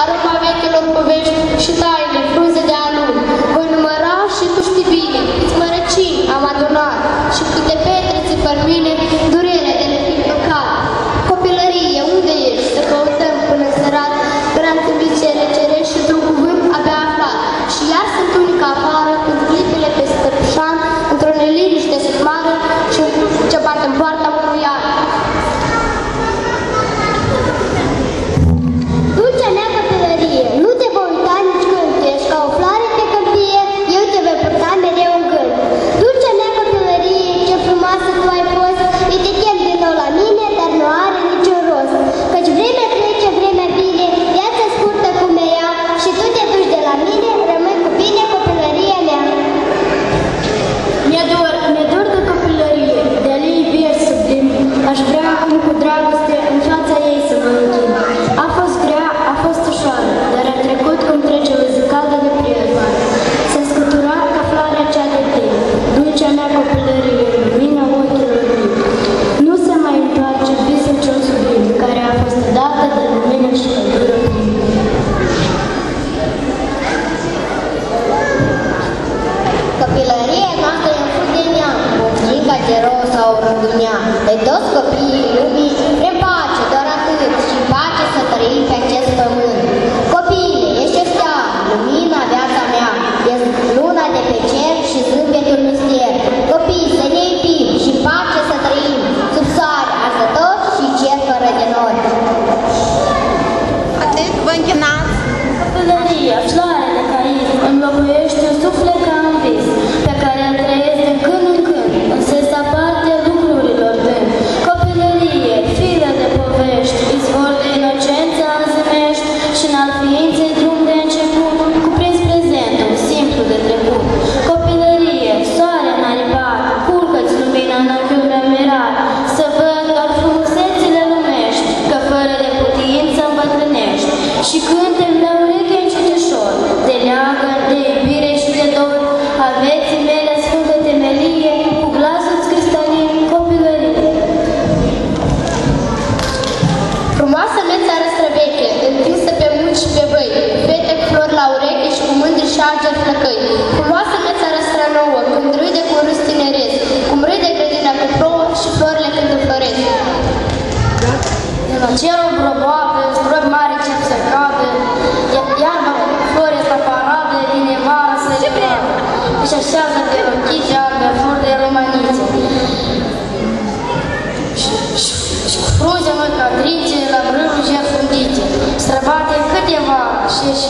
aroma vechilor povești și taine, frunze de alun. Voi număra și tu știi bine, câți mărăcini am adunat și câte petre ți per mine, durere de le fi păcat. Copilărie, unde ești? Să căutăm până în sărat, grantul licele cerești și într-un cuvânt abia aflat. Și iar sunt unică afară, când clipele pe stăpșan, într-o neliniște sutmară și ce bate în poarta Bologna e do scoprì Și cântem la ureche încetișor, de leagăn, de iubire și de dor, a vieții mele sfântă temelie, cu glasul cristalin, copilărie. Frumoasă mea țară străveche, întinsă pe munți și pe văi, fete cu flori la ureche și cu mândri și alger flăcăi. Frumoasă mea țară strănouă, când râde cu râs tineresc, cum râde grădina cu plouă și florile când înfloresc. De la Își așează de rochițe albe, flori de romanițe. Și- și- Și cu frunze măcadrițe, la brâlul și fundite. Străbate câteva și și